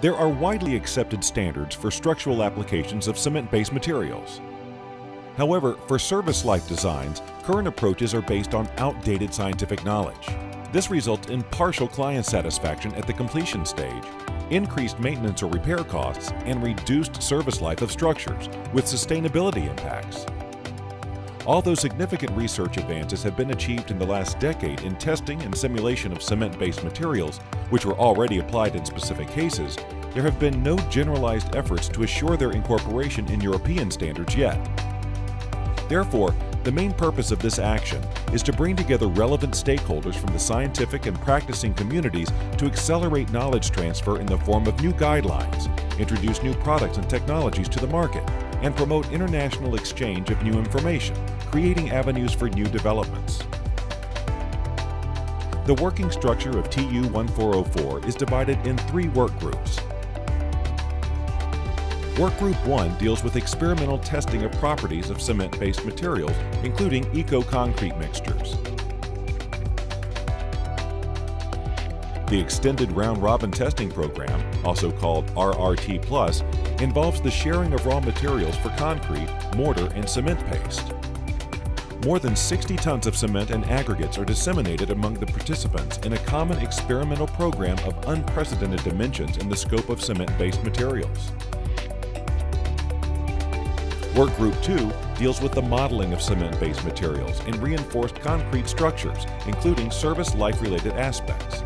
There are widely accepted standards for structural applications of cement-based materials. However, for service life designs, current approaches are based on outdated scientific knowledge. This results in partial client satisfaction at the completion stage, increased maintenance or repair costs, and reduced service life of structures, with sustainability impacts. Although significant research advances have been achieved in the last decade in testing and simulation of cement-based materials, which were already applied in specific cases, there have been no generalized efforts to assure their incorporation in European standards yet. Therefore, the main purpose of this action is to bring together relevant stakeholders from the scientific and practicing communities to accelerate knowledge transfer in the form of new guidelines, introduce new products and technologies to the market, and promote international exchange of new information, creating avenues for new developments. The working structure of TU 1404 is divided in three work groups. Work Group 1 deals with experimental testing of properties of cement-based materials, including eco-concrete mixtures. The Extended Round Robin Testing Program, also called RRT+, involves the sharing of raw materials for concrete, mortar, and cement paste. More than 60 tons of cement and aggregates are disseminated among the participants in a common experimental program of unprecedented dimensions in the scope of cement-based materials. Work Group 2 deals with the modeling of cement-based materials in reinforced concrete structures, including service life-related aspects.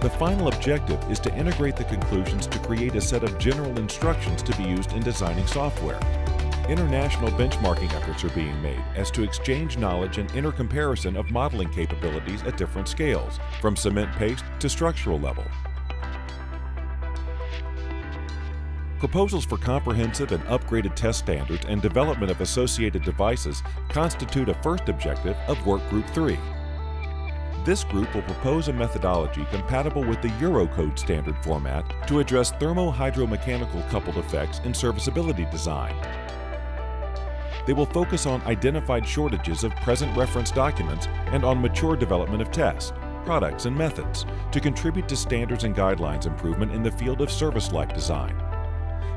The final objective is to integrate the conclusions to create a set of general instructions to be used in designing software. International benchmarking efforts are being made as to exchange knowledge and intercomparison of modeling capabilities at different scales, from cement paste to structural level. Proposals for comprehensive and upgraded test standards and development of associated devices constitute a first objective of Work Group 3. This group will propose a methodology compatible with the Eurocode standard format to address thermo-hydromechanical coupled effects in serviceability design. They will focus on identified shortages of present reference documents and on mature development of tests, products, and methods to contribute to standards and guidelines improvement in the field of service life design.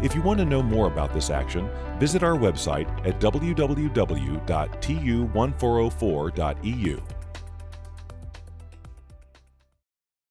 If you want to know more about this action, visit our website at www.tu1404.eu.